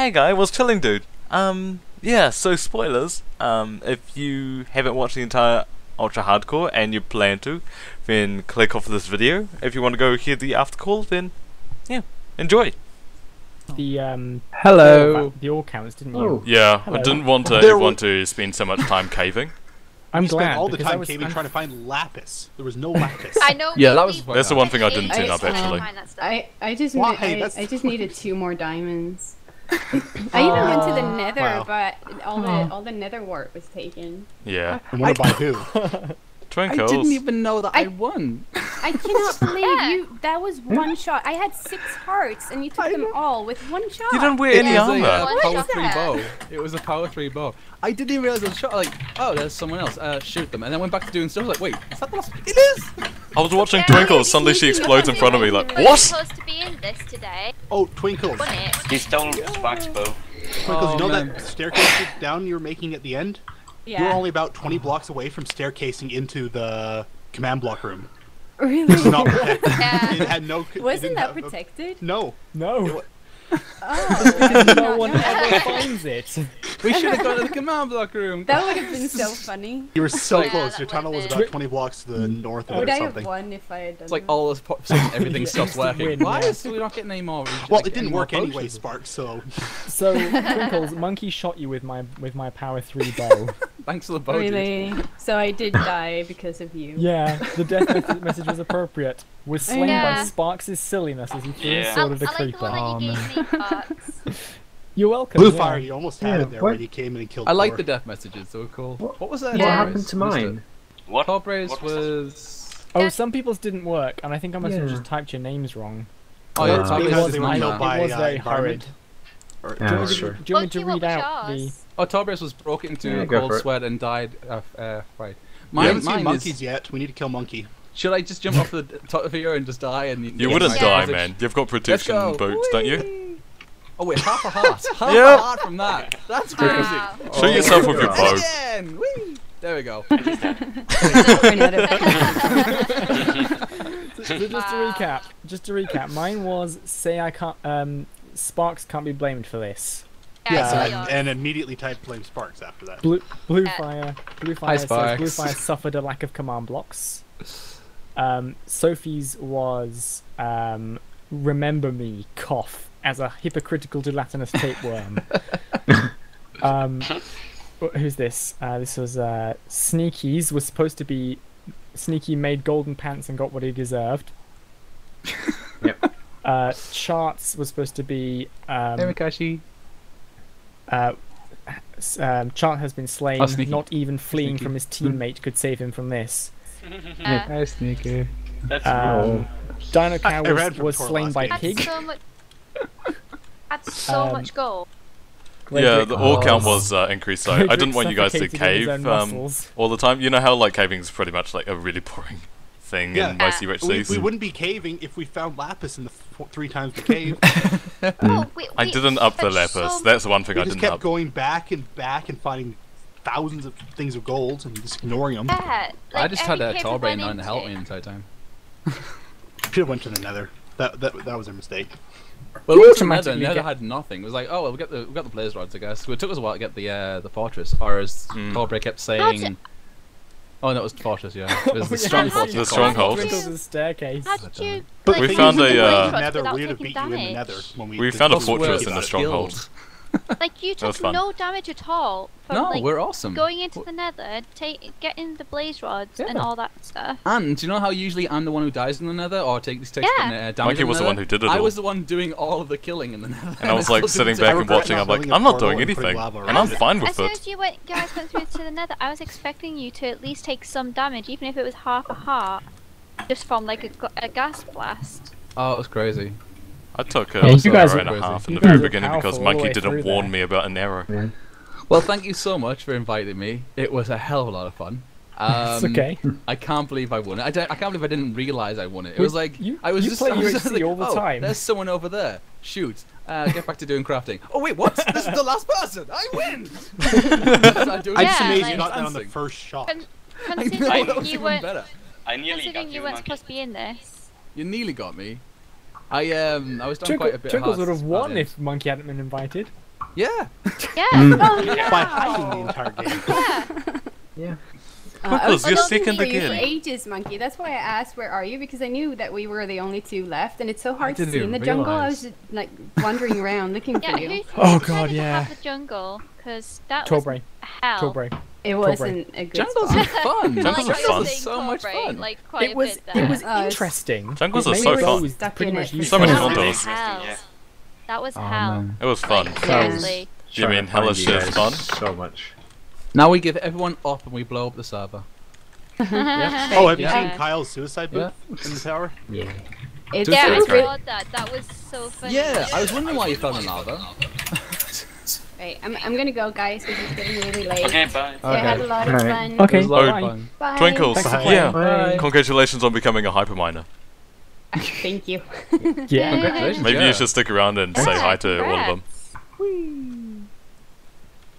Hey guy, what's chilling dude? Um, yeah, so spoilers. Um, if you haven't watched the entire Ultra Hardcore and you plan to, then click off this video. If you want to go hear the after call, then yeah, enjoy. the um Hello. the all counts, didn't you? Oh. Yeah, Hello. I didn't want to, There want to spend so much time caving. I'm we glad spent all the time was, caving I'm- trying to find lapis. There was no lapis. I know. Yeah, that was That's the one thing I didn't turn up actually. find that stuff. I, I just Why? ne- I, I just needed two more diamonds. I Oh. even went to the nether, Wow. but all the all the nether wart was taken. Yeah, And wonder by who? Twinkles. I didn't even know that I, I- won. I cannot believe Yeah. you. That was one shot. I had six hearts, and you took I them know. all with one shot. You didn't wear any was a armor. uh, What power three bow. It was a power three bow. I didn't even realize it was a shot. Like, oh, there's someone else. Uh, shoot them, and then went back to doing stuff. Like, wait, is that the last? It is. I was watching Yeah, Twinkles. Suddenly she explodes in front of me. Like what? supposed to be in this today. Oh, Twinkles. He stole Spark's bow. Twinkles, you oh, know Oh, man. that staircase down you were making at the end? yeah. You were only about 20 blocks away from staircasing into the command block room. really? It's not protected. Yeah. It had no. Wasn't didn't that have a- protected? No. no, Oh, I did no one ever finds it. We should have gone to the command block room. That would have been so funny. You were so Yeah, close. Your tunnel was about 20 blocks to the mm. north of Would it or I have something. won if I had done It's like all this pop, sudden everything Yeah, stops working. win, Why yeah. is we not getting any more? Well, like, it didn't work anyway. Spark, so. So Twinkles, Monkey shot you with my with my power three bow. Thanks for the bow. dude. Really? So I did die because of you. yeah, the death message was appropriate. Was slain by Yeah. Sparks' silliness as he threw Yeah. a I, sword at a I like the creeper. one that you man. gave me, Fox. You're welcome. Blue yeah. Fire, you almost had Yeah, it there what- when you came in and killed I like the death messages. They were cool. What, was that? What happened to mine? What? Torbray's What was was. Oh, some people's didn't work, and I think I must have just typed your names wrong. Oh yeah, Uh, Torbray's because was they were mine. by, it was uh, very environment. hurried. Or- Do you, want Yeah, to, sure. do you want me to read out the? Yours? Oh, Tobias was broken into Yeah, a go cold sweat and died. Uh, uh, right. We Mine, haven't seen monkeys is. yet. We need to kill Monkey. Should I just jump off the top of here and just die? And You get wouldn't die, message? man. You've got protection go. boots, don't you? Whee! Oh wait, half a heart. Half Yep. a heart from that. That's crazy. Wow. Shoot yourself with your God. bow. Again. Whee! There we go. Run So just to recap, just to recap, mine was say I can't. Um, Sparks can't be blamed for this. Yeah, Yeah, and, and immediately typed Flame Sparks after that. Blue, blue Uh, fire, blue fire says blue fire suffered a lack of command blocks. Um, Sophie's was um, remember me cough as a hypocritical gelatinous tapeworm. um, who's this? Uh, this was uh, Sneaky's was supposed to be Sneaky made golden pants and got what he deserved. Yep. Uh, Charts was supposed to be um, Erikashi. Uh, um, Chart has been slain. Oh, Not even fleeing Sneaky. from his teammate could save him from this. Uh, Hi, sneaker. That's Um, Dino Cow I ran was, was slain by game. had Pig. so much. Had so Um, much gold. Yeah, the all count was uh, increased, so I didn't want you guys to suffocated in his cave um, all the time. You know how like caving is pretty much like a really boring thing Yeah. in most rich We, seas. we wouldn't be caving if we found lapis in the f- three times we caved. Oh, wait, I didn't up the that's lapis. so- That's the one thing we I just didn't kept up. going back and back and finding thousands of things of gold and just ignoring them. Yeah, I just had every a cave we tall brain on to help me into- the entire time. Should have went to the nether. That, that that was a mistake. Well, You we went to Nether, Nether get- had nothing. It was like, oh, well, we got the we got the blaze rods, I guess. It took us a while to get the uh, the fortress, or as Mm. Torbray kept saying. Oh no, it was the fortress, yeah. It was Oh, the yeah, strong fortress. The stronghold. Twinkles' staircase. How did you? But like, We found a, uh, went to without nether, we would have taking beat you in the nether when we. We found a the Plus, we're fortress in the skilled. stronghold. Like you took no damage at all from No, like we're awesome. going into the nether, take getting the blaze rods and all that stuff. And do you know how usually I'm the one who dies in the Nether, or takes takes Yeah. the, uh, damage Monkey in was the Nether? one who did it I all. was the one doing all of the killing in the Nether. And I was like sitting back and watching. I'm like, building a I'm not doing anything, and I'm fine with soon it. as soon as you went, guys went through to the nether, I was expecting you to at least take some damage, even if it was half a heart, just from like a gas blast. Oh, it was crazy. I took Yeah, a you an guys hour are and a half in the very beginning because powerful all the Monkey didn't warn there. me about an error. Yeah. Well, thank you so much for inviting me. It was a hell of a lot of fun. Um, it's okay. I can't believe I won it. I, don't- I can't believe I didn't realize I won it. It was like you- I was you just play I was just like, all the oh, time." There's someone over there. Shoot. Uh, get back to doing crafting. Oh wait, what? this is the last person. I win. I'm doing I'm Yeah, just amazed like- you got that on the first shot. Con- I know, considering you weren't, better. I nearly got you, you weren't monkey. supposed to be in this. You nearly got me. I um I was doing Twinkle, quite a bit. Twinkles would have won if Monkey hadn't been invited. Yeah. Yeah. Oh, by hiding the entire game. yeah. Yeah. Uh, I was you're looking second for you for again. ages, Monkey. That's why I asked, where are you? Because I knew that we were the only two left, and it's so hard to see in the even jungle. I was just, like wandering around looking Yeah, for you. who Oh, decided God, to yeah. have the jungle? Because that Torbray. was hell. Torbray. It wasn't a good Jungles spot. are fun. Jungles like are fun. is saying so much fun. Like quite It a was bit it was Uh, interesting. Jungles are so fun. always Stuck pretty much So many it. that was hell. That was Oh, hell. man. It was fun. Like, That was- seriously. Do you mean hellish is guys fun? So much. Now we give everyone up and we blow up the server. Oh, have you Yeah. seen Kyle's suicide Yeah. booth in the tower? Yeah. It's Yeah, I saw that. That was so funny. Yeah, I was wondering why you fell in lava. Right, I'm, I'm gonna go, guys, because it's getting really late. Okay, bye. I had a lot of Alright. fun. Okay. It was a lot of Bye. fun. Bye. Twinkles, Thanks for yeah. Bye. Congratulations on becoming a hyperminer. Thank you. Yeah. Congratulations. Maybe yeah. you should stick around and say hi to all of them.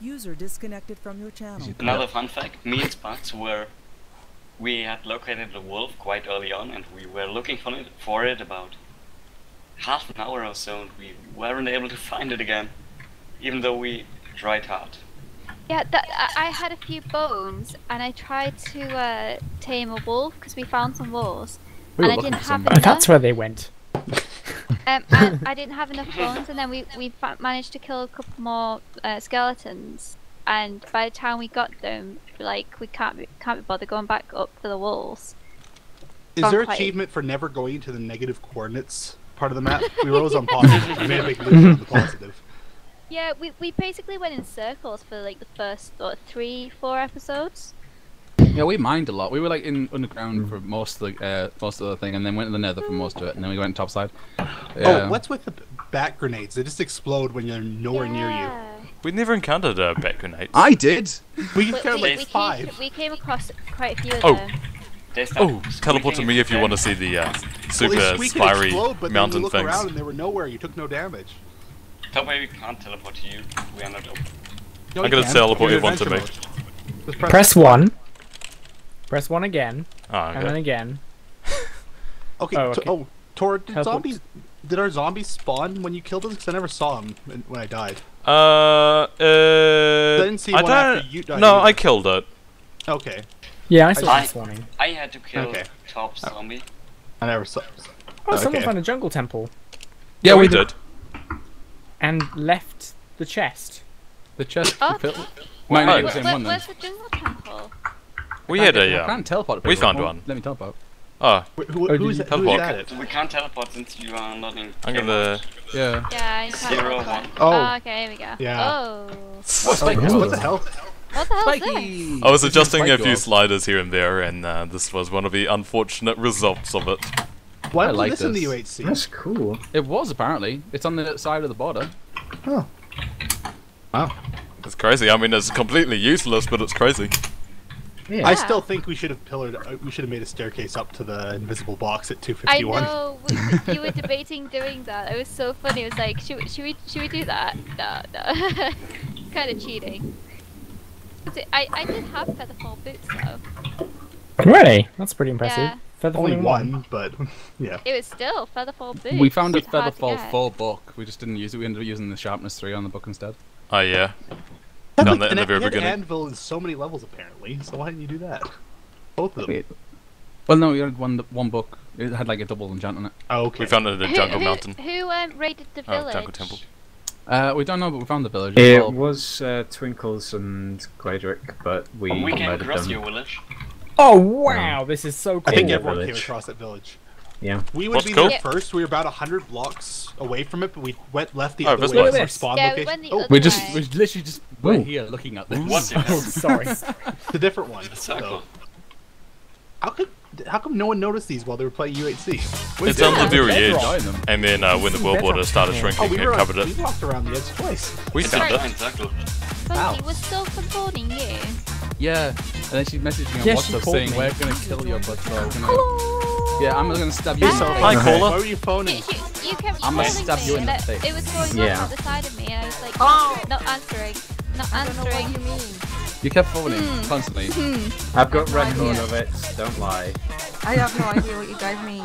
User disconnected from your channel. Another fun fact, me and Sparks were we had located the wolf quite early on and we were looking for it for it about half an hour or so and we weren't able to find it again. Even though we tried hard. Yeah, that, I, I had a few bones, and I tried to uh, tame a wolf because we found some wolves, We and I didn't have enough. That's where they went. Um, and I didn't have enough bones, and then we we fa- managed to kill a couple more uh, skeletons. And by the time we got them, like we can't be, can't be bothered going back up for the walls. Is there Vampire. achievement for never going to the negative coordinates part of the map? We were always on positive. We made a big loop on the positive. Yeah, we we basically went in circles for like the first what, three four episodes. Yeah, we mined a lot. We were like in underground for most of the uh, most of the thing, and then went to the Nether for most of it, and then we went topside. Yeah. Oh, what's with the bat grenades? They just explode when you're nowhere near you. We never encountered uh, bat grenades. I did. We We, can we, like we five. Came, we came across quite a few of Oh. them. Oh, teleport to me if you want to see the uh, Well, super they squeak and spiry explode, but then mountain you look things. around and they were nowhere. You took no damage. Top way we can't teleport to you. We are not open. No, I'm gonna can't. teleport You're everyone to adventure me. press, Press one. Press one again, Oh, and then again. Okay. Oh, okay. oh, Tor, did Teleport. zombies? Did our zombies spawn when you killed us? Because I never saw them when- when I died. Uh, uh, didn't see I one after don't. you died no, either. I killed it. Okay. Yeah, I saw I- this warning. I had to kill Okay. top zombie. I never saw. Oh, someone found a jungle temple Yeah, we we did. And left the chest. The chest. Oh. filled- Right. Might not be the Where, same where, one then. where's the jungle temple? We had a. a. I Uh, can't teleport. we found one. Let me teleport. oh, Wh- who, Oh, who's, did that- you- who's Teleport. it? We can't teleport since you are not in. I'm gonna. Yeah. Yeah, you can't Zero, Oh. okay, here we go. Yeah. Oh. What, what the hell? What the hell is this? I was adjusting a few sliders here and there, and uh, this was one of the unfortunate results of it. Why I like this in the this. UHC? That's cool. It was apparently. It's on the side of the border. Oh. Wow. It's crazy. I mean, it's completely useless, but it's crazy. Yeah. I still think we should have pillared. uh, We should have made a staircase up to the invisible box at I 251. know we, you were debating doing that. It was so funny. It was like, should, we- should we should we do that? No, no. kind of cheating. I I did have featherfall boots though. Really? That's pretty impressive. Yeah. Feather Only falling one, but yeah. It was still featherfall boots. We found a It's hard Featherfall get. 4 book. We just didn't use it. We ended up using the Sharpness 3 on the book instead. Oh yeah. Had, Done like, that in an- the very he had beginning. anvil in so many levels apparently. So why didn't you do that? Both of them. Wait. Well, no, we had one one book. It had like a double enchant on it. Oh, okay. We found it in the Who- jungle who, mountain. Who um, raided the village? Oh, jungle temple. Uh, we don't know, but we found the village. It well. was uh, Twinkles and Glaedrik, but we, we came murdered across them. your village. Oh wow, this is so cool. I think the everyone came across that village. Yeah. We would What's be cool? there first. We were about hundred blocks away from it, but we went left the Oh, other this way way. our spawn Yeah, we location. went the oh, other We just, way. we literally just were Ooh. here looking at this. What the? Sorry. it's a different one. Circle. So. How come? How come no one noticed these while they were playing UHC? It's on the very edge. Enjoying. And then uh, when the world bedrock border started shrinking, Oh, we it were. covered we it. walked around the edge twice. We found it. giant circle. Ow. Funky was still supporting you. Yeah, and then she messaged me on Yeah, she WhatsApp saying, me. "We're gonna kill your butt, so we're gonna... Yeah, I'm gonna stab you." in the Hi. face. Hi, Why caller. were you phoning? You, you, you kept I'ma calling stab me, you in the face. It was going Yeah. on the side of me, and I was like, Oh. not answering, not answering. You mean. You kept phoning Hmm. constantly. I've got No record idea. of it, don't lie. I have no idea what you guys mean.